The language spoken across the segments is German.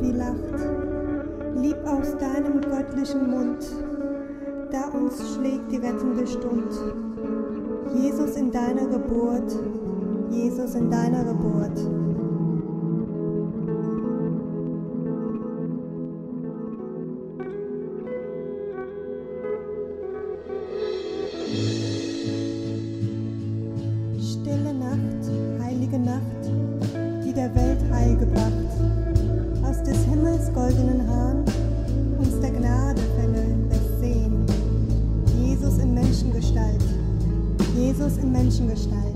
Wie lacht. Lieb aus deinem göttlichen Mund, da uns schlägt die rettende Stund. Jesus in deiner Geburt, Jesus in deiner Geburt. Stille Nacht, heilige Nacht, die der Welt heilgebracht. gebracht aus des Himmels goldenen Hahn, uns der Gnade Fälle lässt sehen. Jesus in Menschengestalt, Jesus in Menschengestalt.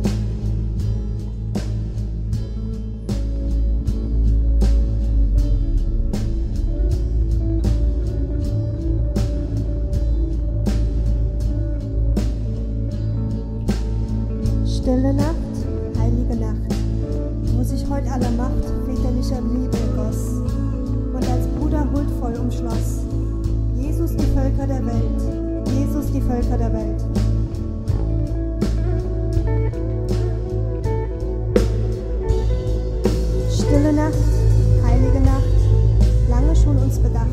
Stille Nacht, heilige Nacht, wo sich heut aller Macht väterlicher Liebe goss Bruder huldvoll umschloss. Jesus die Völker der Welt, Jesus die Völker der Welt. Stille Nacht, heilige Nacht, lange schon uns bedacht,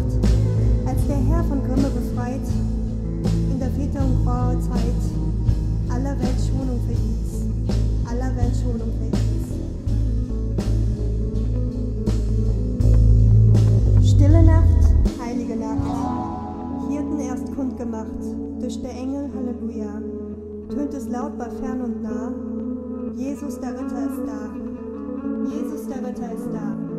als der Herr von Grimme befreit, in der Väter und Zeit aller Welt Schonung verhieß, aller Welt Schonung verhieß. Nacht, Hirten erst kundgemacht, durch der Engel Halleluja, tönt es laut bei fern und nah, Jesus der Ritter ist da, Jesus der Ritter ist da.